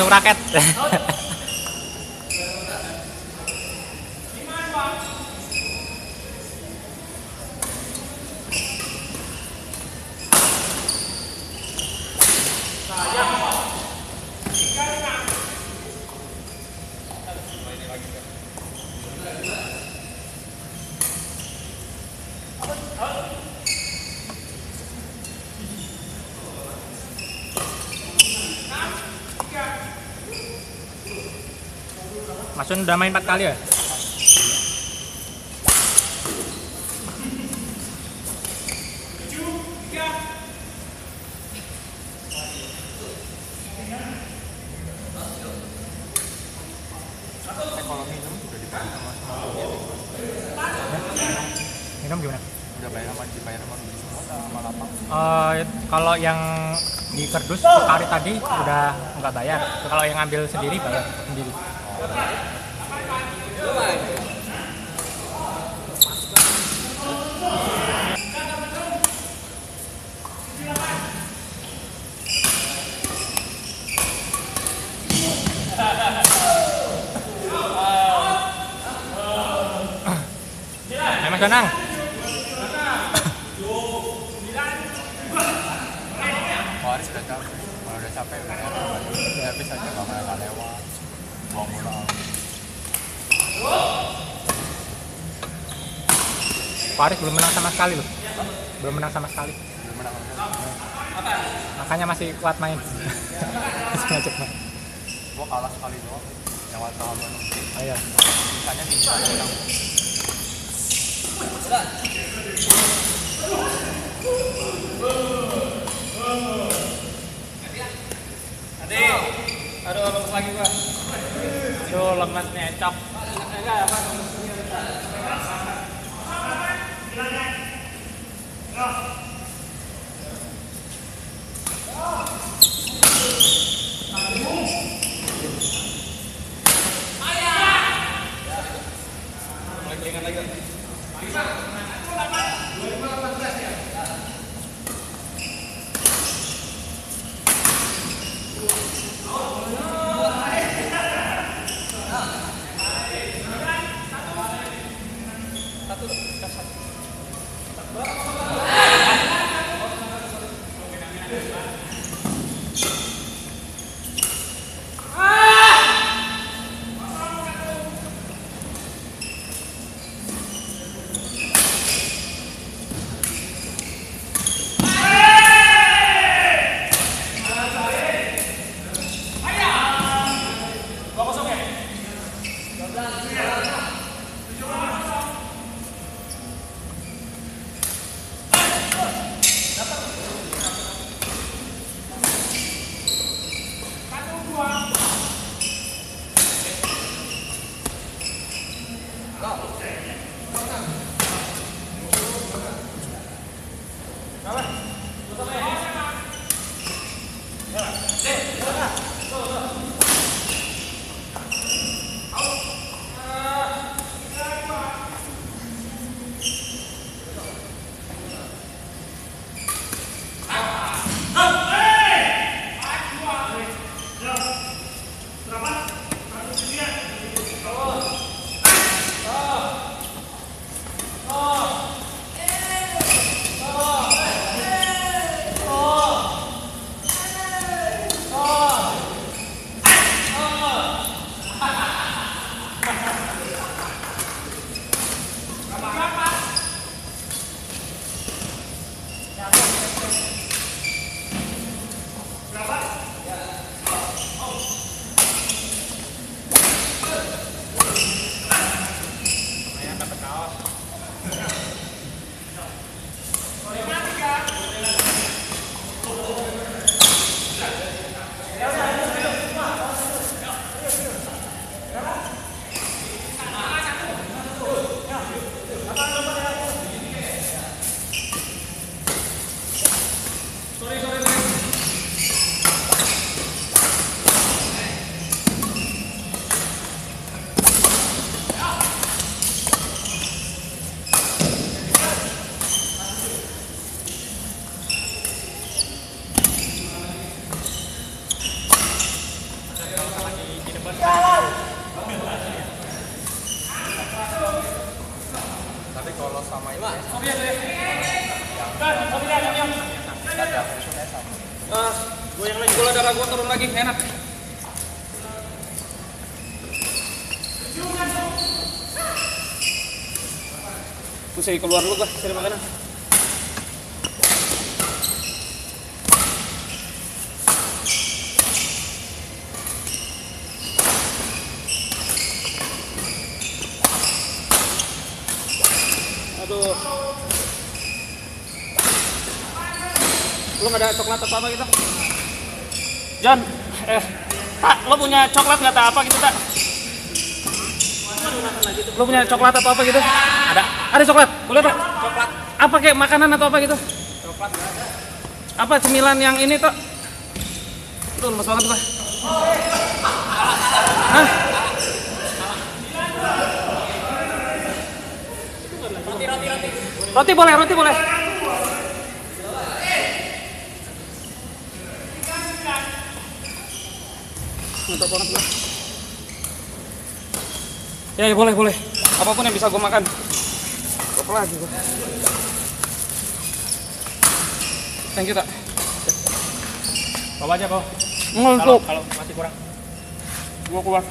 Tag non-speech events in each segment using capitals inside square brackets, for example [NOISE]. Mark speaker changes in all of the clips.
Speaker 1: tergantung raket. Mas Sun udah main 4 kali ya?
Speaker 2: Eh, kalau minum udah dibayar sama sama dia.
Speaker 1: Minum gimana?
Speaker 2: Udah bayar sama dibayar sama semua sama lapang.
Speaker 1: Kalau yang di kerdus sekali tadi udah nggak bayar. Kalau yang ngambil sendiri bayar sendiri. Mas Danang.
Speaker 2: Waris udah capek. Kalau udah capek udah habis aja nggak malah lewat.
Speaker 1: Faris belum menang sama sekali loh. Belum menang sama sekali.
Speaker 2: Belum menang sama
Speaker 1: Makanya masih kuat main. [LAUGHS] masih ngajak main.
Speaker 2: Gua kalah sekali doang. Yang waktu lalu
Speaker 1: Oh iya.
Speaker 2: sisanya tinggal menang.
Speaker 1: Aduh, lemes lagi gua. Aduh, lemes
Speaker 2: ngecap. Enggak apa satu,
Speaker 3: satu. Gue yang lagi gula darah gue turun lagi, enak. Mesti keluar dulu gue, cari makanan. Aduh. Belum ada coklat atau apa gitu? John, eh, tak, lo punya coklat nggak tak apa gitu tak? Lo punya coklat atau apa gitu? Ada. Ada coklat? Boleh tak? Coklat. Apa kayak makanan atau apa gitu? Coklat ada. Apa cemilan yang ini tuh? Tuh lemes banget tuh. Hah? Roti boleh, roti boleh. mantap banget lah ya, ya boleh boleh. Apa pun yang bisa gue makan. Apa lagi gue thank you tak
Speaker 1: bawa aja
Speaker 3: kau
Speaker 1: kalau masih kurang.
Speaker 3: Gue keluar.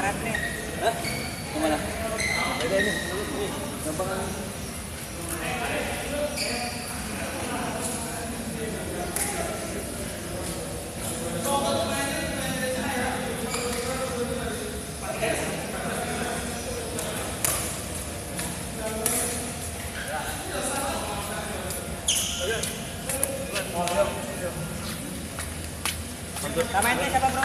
Speaker 3: karet nih. Ke mana? Beda ini. Gampang. Siapa bro?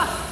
Speaker 3: Ah!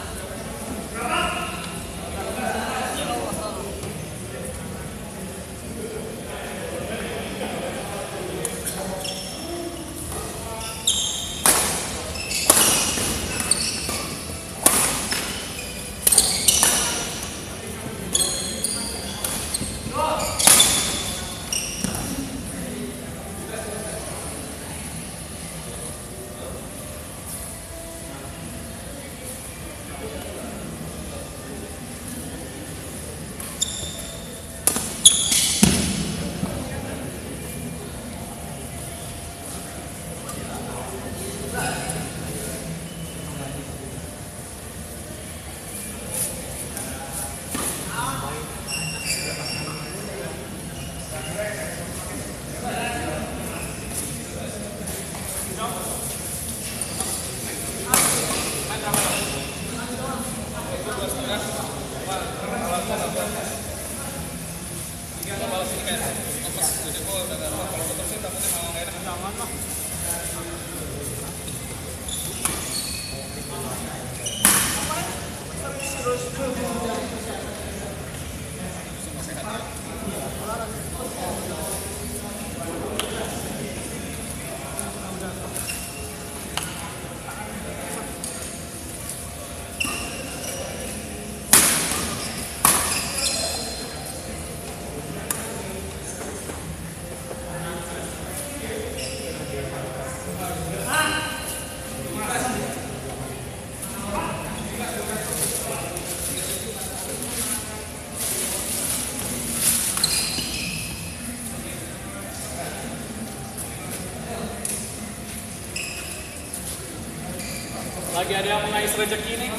Speaker 3: Lagi ada yang mengais rezeki nih.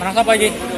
Speaker 1: Menang apa, Ji?